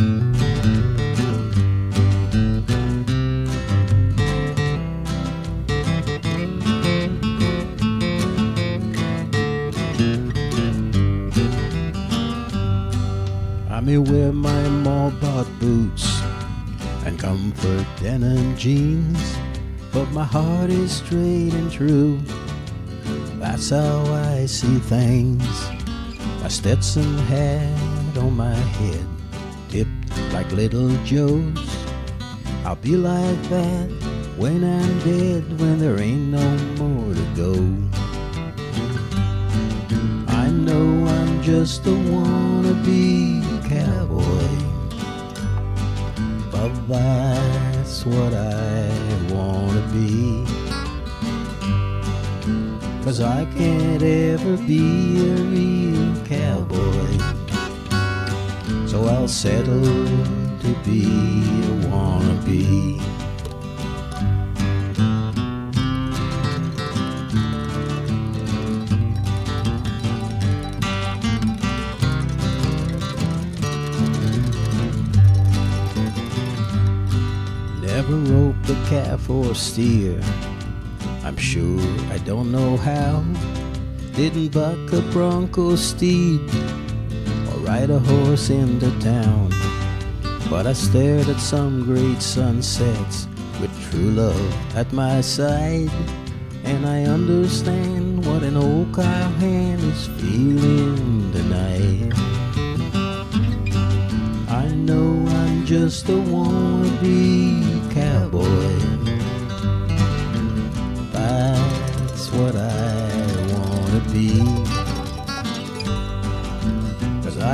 I may wear my mall-bought boots and comfort denim jeans, but my heart is straight and true. That's how I see things. My Stetson hat on my head, like little Joe's. I'll be like that when I'm dead, when there ain't no more to go. I know I'm just a wannabe cowboy, but that's what I wanna be. Cause I can't ever be a real cowboy, so I'll settle to be a wannabe. Never roped a calf or steer. I'm sure I don't know how. Didn't buck a bronco steed ride a horse into town. But I stared at some great sunsets with true love at my side. And I understand what an old cowhand is feeling tonight. I know I'm just a wannabe cowboy. That's what I wanna be.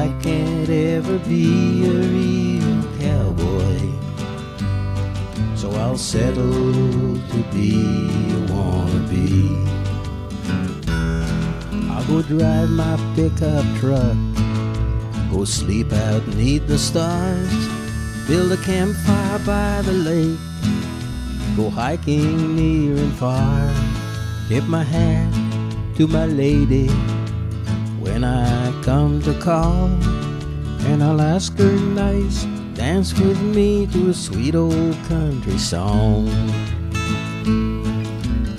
I can't ever be a real cowboy. So I'll settle to be a wannabe. I'll go drive my pickup truck Go sleep out neath the stars. Build a campfire by the lake. Go hiking near and far. Tip my hat to my lady when I come to call. And I'll ask her nice, dance with me to a sweet old country song.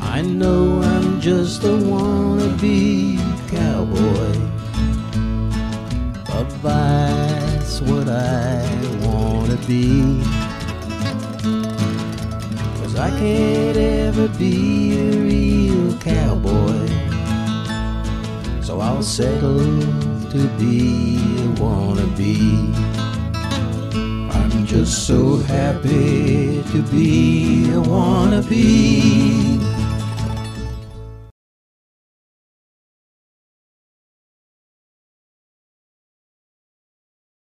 I know I'm just a wannabe cowboy. But that's what I wanna be. Cause I can't ever be a real cowboy. So I'll settle to be a wannabe. I'm just so happy to be a wannabe.